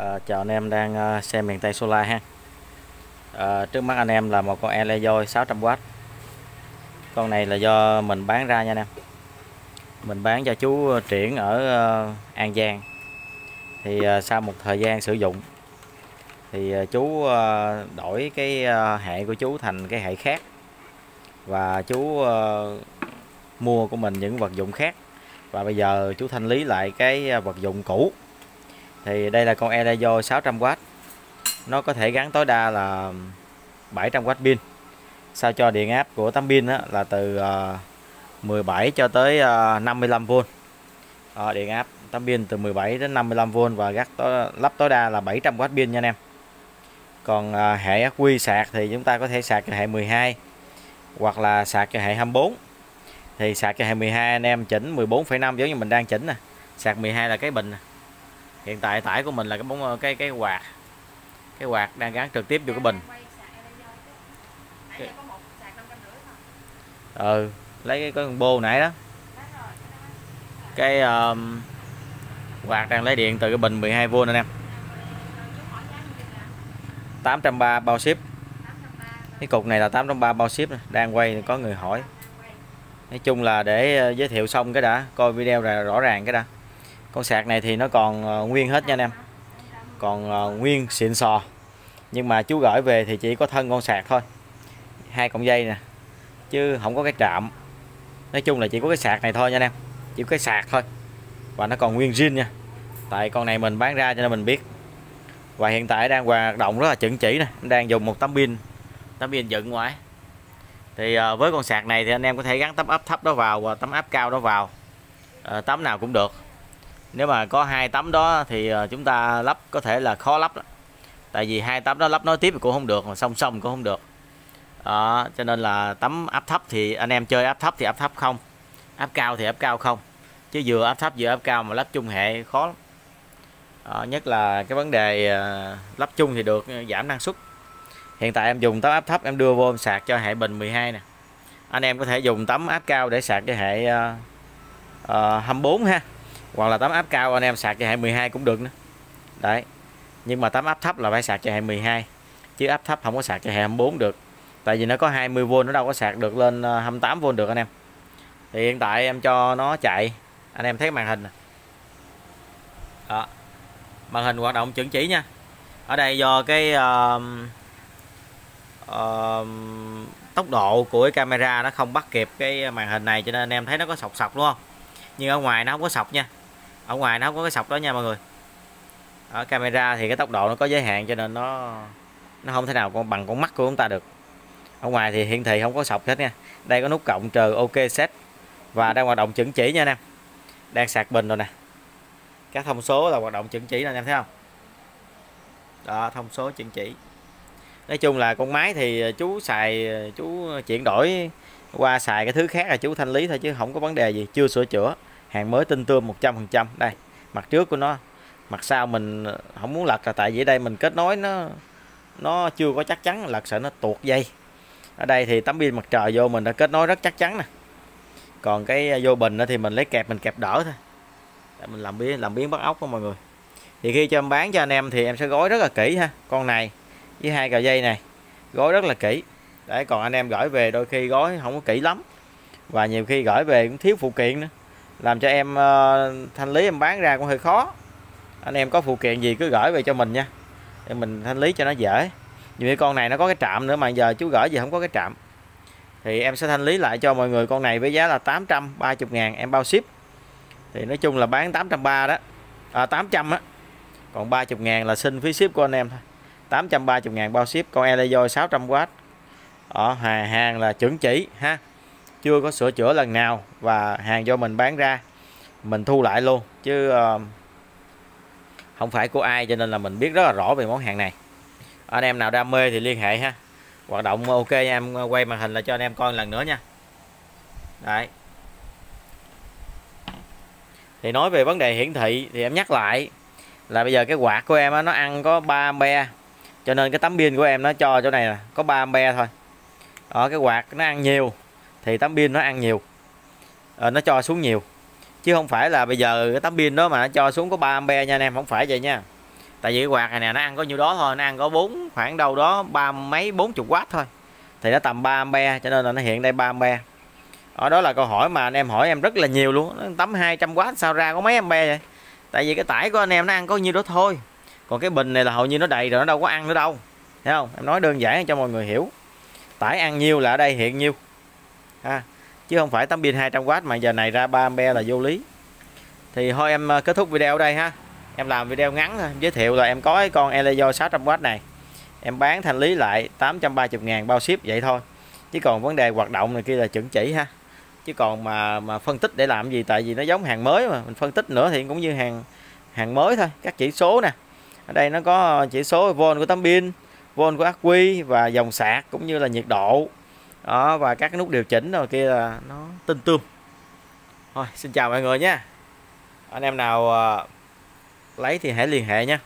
À, chào anh em đang ờ, xem miền Tây Solar ha. À, trước mắt anh em là một con Elejoy 600W. Con này là do mình bán ra nha anh em. Mình bán cho chú Triển ở An Giang. Thì sau một thời gian sử dụng thì chú đổi cái hệ của chú thành cái hệ khác và chú mua của mình những vật dụng khác và bây giờ chú thanh lý lại cái vật dụng cũ thì đây là con Elejo 600W nó có thể gắn tối đa là 700W pin. Sao cho điện áp của tấm pin á, là từ ờ, 17 cho tới 55V Ờ, điện áp tấm pin từ 17 đến 55V và gắt tối, lắp tối đa là 700W pin nha anh em. Còn ờ, hệ ắc quy sạc thì chúng ta có thể sạc cho hệ 12 hoặc là sạc cho hệ 24 thì sạc cho hệ 12 anh em chỉnh 14,5 giống như mình đang chỉnh nè. Sạc 12 là cái bình nè hiện tại tải của mình là cái bóng cái cái quạt. Cái quạt đang gắn trực tiếp vô cái bình. Ừ lấy cái con bô nãy đó. Cái um, quạt đang lấy điện từ cái bình 12V anh em 830 bao ship. Cái cục này là 830 bao ship nè. đang quay có người hỏi. Nói chung là để ờ, giới thiệu xong cái đã coi video là rõ ràng cái đã con sạc này thì nó còn ờ, nguyên hết nha anh em. Còn ờ, nguyên xịn sò. Nhưng mà chú gửi về thì chỉ có thân con sạc thôi. Hai cọng dây nè. Chứ không có cái trạm. Nói chung là chỉ có cái sạc này thôi nha anh em. Chỉ có cái sạc thôi. Và nó còn nguyên zin nha. Tại con này mình bán ra cho nên mình biết. Và hiện tại đang hoạt động rất là chuẩn chỉ nè. Đang dùng một tấm pin. Tấm pin dựng ngoài. Thì ờ, với con sạc này thì anh em có thể gắn tấm áp thấp đó vào và tấm áp cao đó vào. Tấm nào cũng được nếu mà có hai tấm đó thì ờ, chúng ta lắp có thể là khó lắp đó. tại vì hai tấm đó lắp nối tiếp thì cũng không được mà song song cũng không được. Đó, cho nên là tấm áp thấp thì anh em chơi áp thấp thì áp thấp không áp cao thì áp cao không. Chứ vừa áp thấp vừa áp cao mà lắp chung hệ khó lắm. Đó, nhất là cái vấn đề ờ, lắp chung thì được giảm năng suất. Hiện tại em dùng tấm áp thấp em đưa vô em sạc cho hệ bình 12 nè. Anh em có thể dùng tấm áp cao để sạc cái hệ ờ, uh, 24 ha hoặc là tấm áp cao anh em sạc cho hệ 12 cũng được nữa. Đấy. Nhưng mà tấm áp thấp là phải sạc cho hệ 12 chứ áp thấp không có sạc cho hệ 24 được. Tại vì nó có 20V nó đâu có sạc được lên ờ, 28V được anh em. Thì hiện tại em cho nó chạy. Anh em thấy màn hình đó. Màn hình hoạt động chuẩn chỉ nha. Ở đây do cái uh, uh, tốc độ của cái camera nó không bắt kịp cái màn hình này cho nên anh em thấy nó có sọc sọc đúng không? Nhưng ở ngoài nó không có sọc nha ở ngoài nó không có cái sọc đó nha mọi người. Ở camera thì cái tốc độ nó có giới hạn cho nên nó nó không thể nào con, bằng con mắt của chúng ta được. Ở ngoài thì hiển thị không có sọc hết nha. Đây có nút cộng trừ ok set và đang hoạt động chuẩn chỉ nha anh em. Đang sạc bình rồi nè. Các thông số là hoạt động chuẩn chỉ nè, anh em thấy không? Đó, thông số chuẩn chỉ. Nói chung là con máy thì chú xài, chú chuyển đổi qua xài cái thứ khác là chú thanh lý thôi chứ không có vấn đề gì, chưa sửa chữa hàng mới tinh tươm 100% đây, mặt trước của nó, mặt sau mình ờ, không muốn lật là tại vì đây mình kết nối nó nó chưa có chắc chắn, lật sợ nó tuột dây. Ở đây thì tấm pin mặt trời vô mình đã kết nối rất chắc chắn nè. Còn cái ờ, vô bình thì mình lấy kẹp, mình kẹp đỡ thôi. Để mình làm biến làm biến bắt ốc đó mọi người. Thì khi cho em bán cho anh em thì em sẽ gói rất là kỹ ha, con này với hai cào dây này. Gói rất là kỹ. Để còn anh em gửi về đôi khi gói không có kỹ lắm. Và nhiều khi gửi về cũng thiếu phụ kiện nữa làm cho em ờ, thanh lý em bán ra cũng hơi khó. Anh em có phụ kiện gì cứ gửi về cho mình nha. Để mình thanh lý cho nó dễ. Như cái con này nó có cái trạm nữa mà giờ chú gửi gì không có cái trạm. Thì em sẽ thanh lý lại cho mọi người. Con này với giá là 830 ngàn em bao ship. Thì nói chung là bán 830 đó. À, 800 á. Còn 30 ngàn là xin phí ship của anh em thôi. 830 ngàn bao ship. Con Elejoy 600W ở hàng hàng là chuẩn chỉ ha chưa có sửa chữa lần nào và hàng do mình bán ra mình thu lại luôn. Chứ uh, không phải của ai cho nên là mình biết rất là rõ về món hàng này. Anh em nào đam mê thì liên hệ ha. Hoạt động ok nha em quay màn hình là cho anh em coi lần nữa nha. Đấy. Thì nói về vấn đề hiển thị thì em nhắc lại là bây giờ cái quạt của em á, nó ăn có 3 ampe cho nên cái tấm pin của em nó cho chỗ này là có 3 ampe thôi. Ở cái quạt nó ăn nhiều thì tấm pin nó ăn nhiều à, nó cho xuống nhiều. Chứ không phải là bây giờ cái tấm pin đó mà nó cho xuống có 3 ampe nha anh em không phải vậy nha. Tại vì cái quạt này nè nó ăn có nhiêu đó thôi nó ăn có bốn khoảng đâu đó ba mấy bốn chục watt thôi. Thì nó tầm 3 ampe cho nên là nó hiện đây 3 ampe. Ở đó là câu hỏi mà anh em hỏi em rất là nhiều luôn. Tấm 200 watt sao ra có mấy ampe vậy? Tại vì cái tải của anh em nó ăn có nhiêu đó thôi. Còn cái bình này là hầu như nó đầy rồi nó đâu có ăn nữa đâu. Thấy không? Em nói đơn giản cho mọi người hiểu. Tải ăn nhiêu là ở đây hiện nhiêu ha. Chứ không phải tấm pin 200W mà giờ này ra 3A là vô lý. Thì thôi em ờ, kết thúc video ở đây ha. Em làm video ngắn thôi giới thiệu là em có cái con Elejo 600W này. Em bán thanh lý lại 830 ngàn bao ship vậy thôi. Chứ còn vấn đề hoạt động này kia là chuẩn chỉ ha. Chứ còn mà mà phân tích để làm gì, tại vì nó giống hàng mới mà. Mình phân tích nữa thì cũng như hàng hàng mới thôi, các chỉ số nè. Ở đây nó có chỉ số volt của tấm pin volt của ắc quy và dòng sạc cũng như là nhiệt độ đó và các cái nút điều chỉnh rồi kia là nó tinh tươm. Thôi xin chào mọi người nhé anh em nào uh, lấy thì hãy liên hệ nhé